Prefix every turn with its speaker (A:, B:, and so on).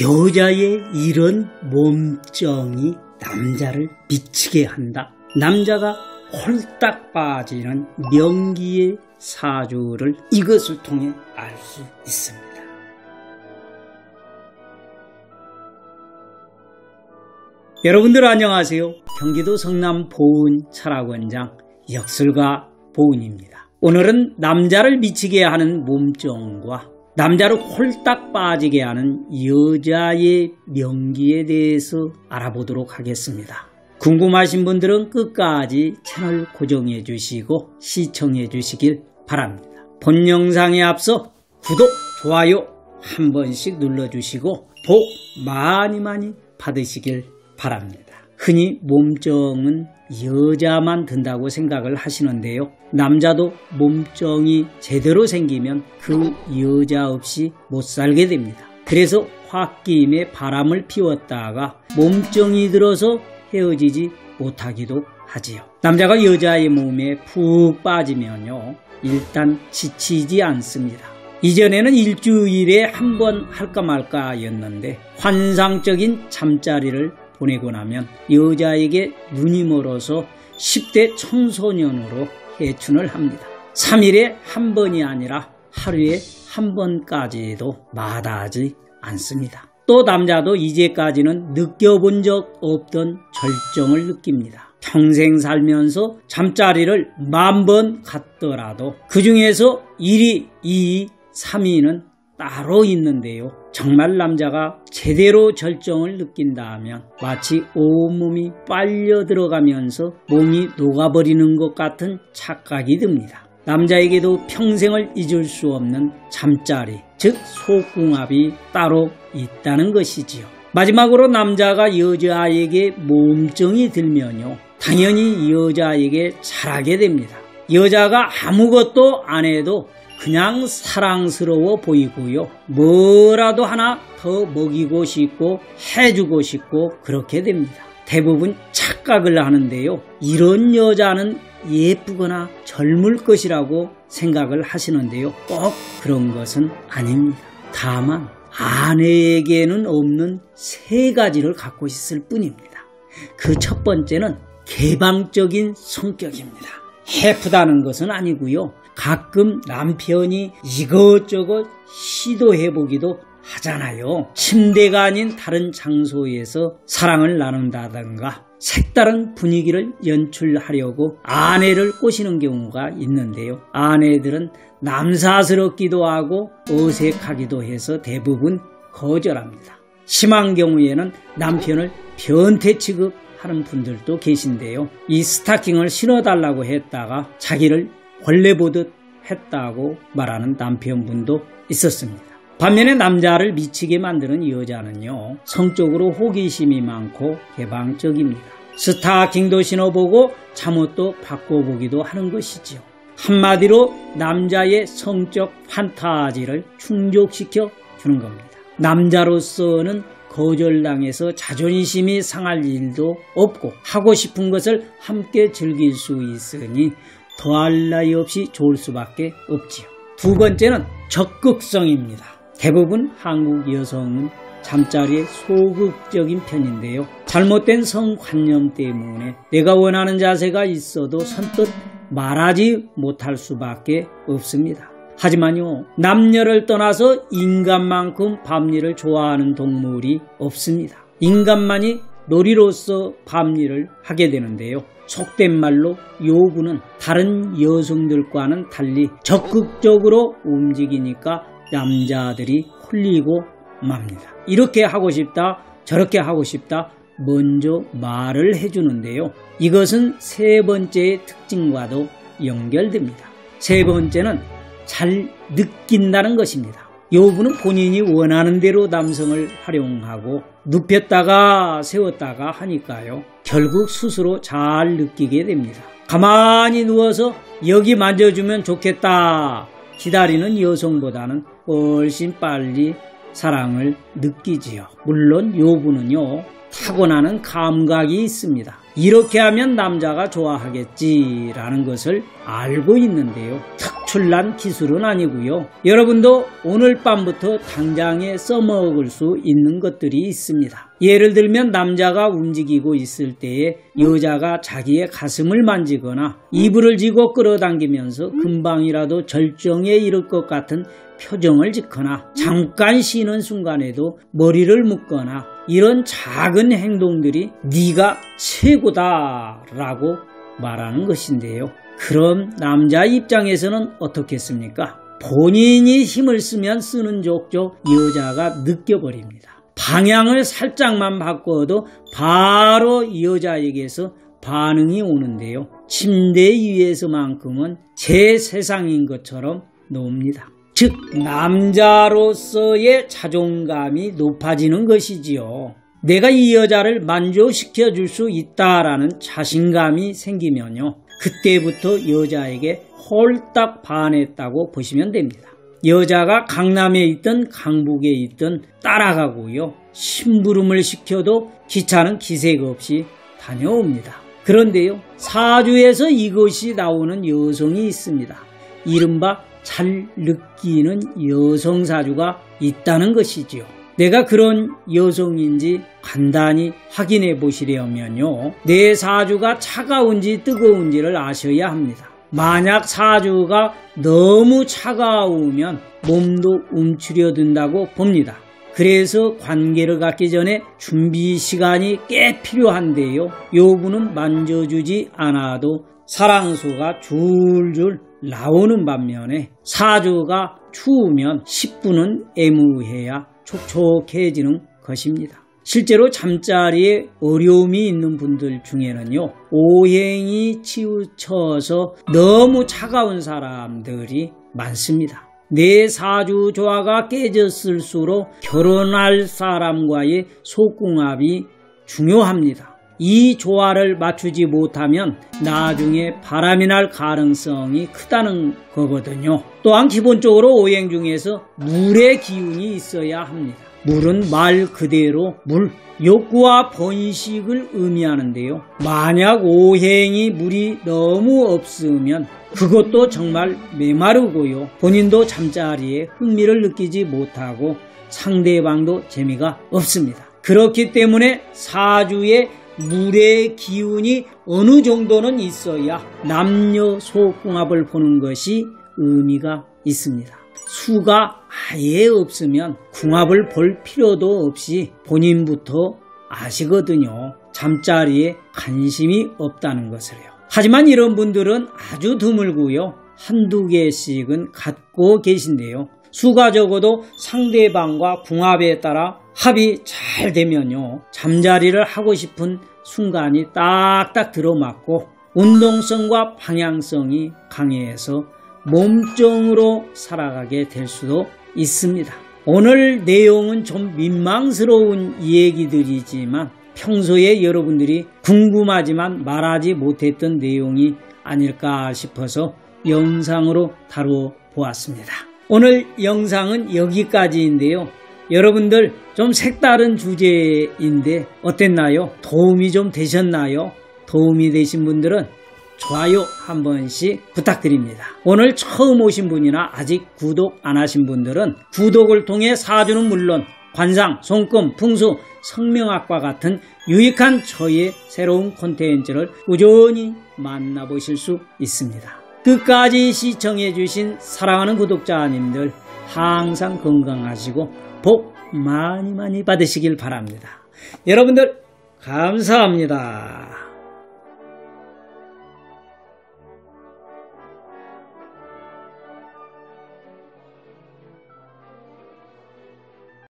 A: 여자의 이런 몸정이 남자를 미치게 한다. 남자가 홀딱 빠지는 명기의 사주를 이것을 통해 알 수 있습니다. 여러분들 안녕하세요. 경기도 성남 보은 철학원장 역술가 보은입니다. 오늘은 남자를 미치게 하는 몸정과 남자를 홀딱 빠지게 하는 여자의 명기에 대해서 알아보도록 하겠습니다. 궁금하신 분들은 끝까지 채널 고정해 주시고 시청해 주시길 바랍니다. 본 영상에 앞서 구독, 좋아요 한 번씩 눌러주시고 복 많이 많이 받으시길 바랍니다. 흔히 몸정은 여자만 든다고 생각을 하시는데요. 남자도 몸정이 제대로 생기면 그 여자 없이 못 살게 됩니다. 그래서 홧김에 바람을 피웠다가 몸정이 들어서 헤어지지 못하기도 하지요. 남자가 여자의 몸에 푹 빠지면요. 일단 지치지 않습니다. 이전에는 일주일에 한 번 할까 말까였는데 환상적인 잠자리를 보내고 나면 여자에게 눈이 멀어서 10대 청소년으로 해춘을 합니다. 3일에 한 번이 아니라 하루에 한 번까지도 마다하지 않습니다. 또 남자도 이제까지는 느껴본 적 없던 절정을 느낍니다. 평생 살면서 잠자리를 만 번 갔더라도 그 중에서 1위, 2위, 3위는 따로 있는데요. 정말 남자가 제대로 절정을 느낀다면 마치 온몸이 빨려 들어가면서 몸이 녹아버리는 것 같은 착각이 듭니다. 남자에게도 평생을 잊을 수 없는 잠자리, 즉 속궁합이 따로 있다는 것이지요. 마지막으로 남자가 여자에게 몸정이 들면요. 당연히 여자에게 잘하게 됩니다. 여자가 아무것도 안 해도 그냥 사랑스러워 보이고요. 뭐라도 하나 더 먹이고 싶고 해주고 싶고 그렇게 됩니다. 대부분 착각을 하는데요. 이런 여자는 예쁘거나 젊을 것이라고 생각을 하시는데요. 꼭 그런 것은 아닙니다. 다만 아내에게는 없는 세 가지를 갖고 있을 뿐입니다. 그 첫 번째는 개방적인 성격입니다. 해프다는 것은 아니고요. 가끔 남편이 이것저것 시도해 보기도 하잖아요. 침대가 아닌 다른 장소에서 사랑을 나눈다던가 색다른 분위기를 연출하려고 아내를 꼬시는 경우가 있는데요. 아내들은 남사스럽기도 하고 어색하기도 해서 대부분 거절합니다. 심한 경우에는 남편을 변태 취급 하는 분들도 계신데요. 이 스타킹을 신어달라고 했다가 자기를 벌레 보듯 했다고 말하는 남편분도 있었습니다. 반면에 남자를 미치게 만드는 여자는요, 성적으로 호기심이 많고 개방적입니다. 스타킹도 신어보고 잠옷도 바꿔보기도 하는 것이지요. 한마디로 남자의 성적 판타지를 충족시켜 주는 겁니다. 남자로서는 거절당해서 자존심이 상할 일도 없고 하고 싶은 것을 함께 즐길 수 있으니 더할 나위 없이 좋을 수밖에 없지요. 두 번째는 적극성입니다. 대부분 한국 여성은 잠자리에 소극적인 편인데요. 잘못된 성관념 때문에 내가 원하는 자세가 있어도 선뜻 말하지 못할 수밖에 없습니다. 하지만요, 남녀를 떠나서 인간만큼 밤일을 좋아하는 동물이 없습니다. 인간만이 놀이로서 밤일을 하게 되는데요. 속된 말로 요구는 다른 여성들과는 달리 적극적으로 움직이니까 남자들이 홀리고 맙니다. 이렇게 하고 싶다, 저렇게 하고 싶다, 먼저 말을 해주는데요. 이것은 세 번째의 특징과도 연결됩니다. 세 번째는 잘 느낀다는 것입니다. 여부는 본인이 원하는 대로 남성을 활용하고 눕혔다가 세웠다가 하니까요. 결국 스스로 잘 느끼게 됩니다. 가만히 누워서 여기 만져주면 좋겠다 기다리는 여성보다는 훨씬 빨리 사랑을 느끼지요. 물론 여부는요. 타고나는 감각이 있습니다. 이렇게 하면 남자가 좋아하겠지라는 것을 알고 있는데요. 특 특출난 기술은 아니고요. 여러분도 오늘 밤부터 당장에 써먹을 수 있는 것들이 있습니다. 예를 들면 남자가 움직이고 있을 때에 여자가 자기의 가슴을 만지거나 이불을 쥐고 끌어당기면서 금방이라도 절정에 이를 것 같은 표정을 짓거나 잠깐 쉬는 순간에도 머리를 묶거나 이런 작은 행동들이 네가 최고다라고 말하는 것인데요. 그럼 남자 입장에서는 어떻겠습니까? 본인이 힘을 쓰면 쓰는 족족 여자가 느껴버립니다. 방향을 살짝만 바꿔도 바로 여자에게서 반응이 오는데요. 침대 위에서만큼은 제 세상인 것처럼 놓습니다. 즉 남자로서의 자존감이 높아지는 것이지요. 내가 이 여자를 만족시켜 줄 수 있다라는 자신감이 생기면요. 그때부터 여자에게 홀딱 반했다고 보시면 됩니다. 여자가 강남에 있든 강북에 있든 따라가고요. 심부름을 시켜도 기차는 기색 없이 다녀옵니다. 그런데요, 사주에서 이것이 나오는 여성이 있습니다. 이른바 잘 느끼는 여성 사주가 있다는 것이지요. 내가 그런 여성인지 간단히 확인해 보시려면요. 내 사주가 차가운지 뜨거운지를 아셔야 합니다. 만약 사주가 너무 차가우면 몸도 움츠려든다고 봅니다. 그래서 관계를 갖기 전에 준비 시간이 꽤 필요한데요. 요분은 만져주지 않아도 사랑수가 줄줄 나오는 반면에 사주가 추우면 10분은 애무해야 촉촉해지는 것입니다. 실제로 잠자리에 어려움이 있는 분들 중에는요, 오행이 치우쳐서 너무 차가운 사람들이 많습니다. 내 사주 조화가 깨졌을수록 결혼할 사람과의 속궁합이 중요합니다. 이 조화를 맞추지 못하면 나중에 바람이 날 가능성이 크다는 거거든요. 또한 기본적으로 오행 중에서 물의 기운이 있어야 합니다. 물은 말 그대로 물, 욕구와 번식을 의미하는데요. 만약 오행이 물이 너무 없으면 그것도 정말 메마르고요. 본인도 잠자리에 흥미를 느끼지 못하고 상대방도 재미가 없습니다. 그렇기 때문에 사주에 물의 기운이 어느 정도는 있어야 남녀 소 궁합을 보는 것이 의미가 있습니다. 수가 아예 없으면 궁합을 볼 필요도 없이 본인부터 아시거든요. 잠자리에 관심이 없다는 것을요. 하지만 이런 분들은 아주 드물고요. 한두 개씩은 갖고 계신데요. 수가 적어도 상대방과 궁합에 따라 합이 잘 되면요. 잠자리를 하고 싶은 순간이 딱딱 들어맞고 운동성과 방향성이 강해서 몸종으로 살아가게 될 수도 있습니다. 오늘 내용은 좀 민망스러운 얘기들이지만 평소에 여러분들이 궁금하지만 말하지 못했던 내용이 아닐까 싶어서 영상으로 다루어 보았습니다. 오늘 영상은 여기까지인데요. 여러분들 좀 색다른 주제인데 어땠나요? 도움이 좀 되셨나요? 도움이 되신 분들은 좋아요 한 번씩 부탁드립니다. 오늘 처음 오신 분이나 아직 구독 안 하신 분들은 구독을 통해 사주는 물론 관상, 손금, 풍수, 성명학과 같은 유익한 저의 새로운 콘텐츠를 꾸준히 만나보실 수 있습니다. 끝까지 시청해주신 사랑하는 구독자님들 항상 건강하시고 복 많이 많이 받으시길 바랍니다. 여러분들 감사합니다.